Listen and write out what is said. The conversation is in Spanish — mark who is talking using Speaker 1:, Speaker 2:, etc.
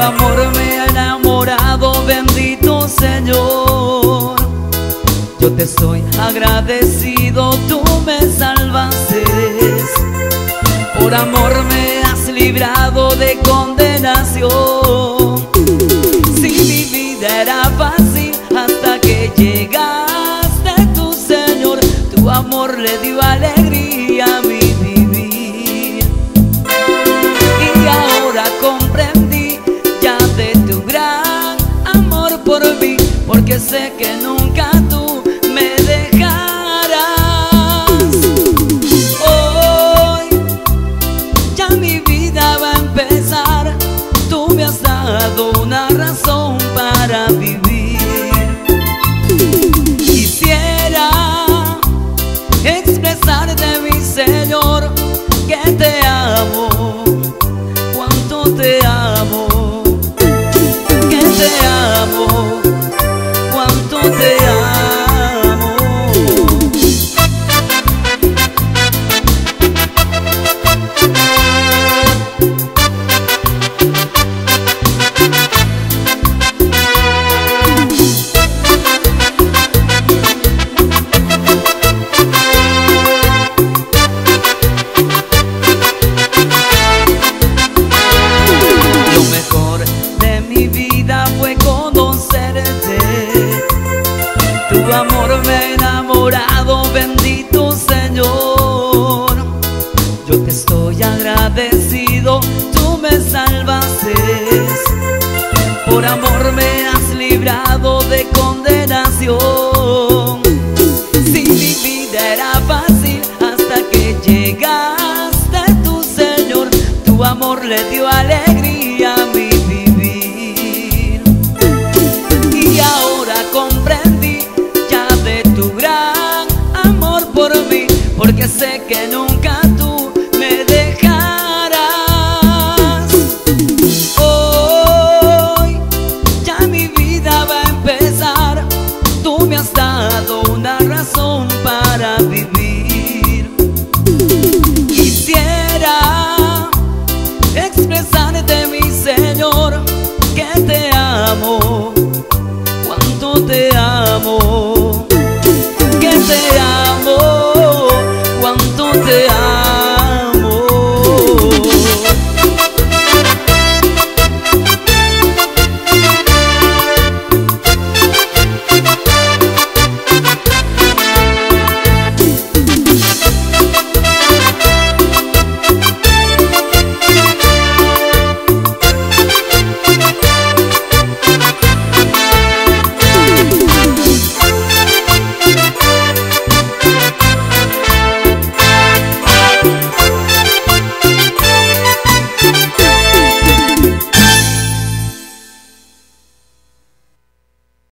Speaker 1: Amor me ha enamorado, bendito Señor. Yo te estoy agradecido, tú me salvaste. Por amor me has librado que nunca Por amor me has librado de condenación. Si mi vida era fácil hasta que llegaste tu Señor, tu amor le dio alegría a mi vivir. Y ahora comprendí ya de tu gran amor por mí, porque sé que nunca para vivir. Quisiera expresarte, mi Señor, que te amo.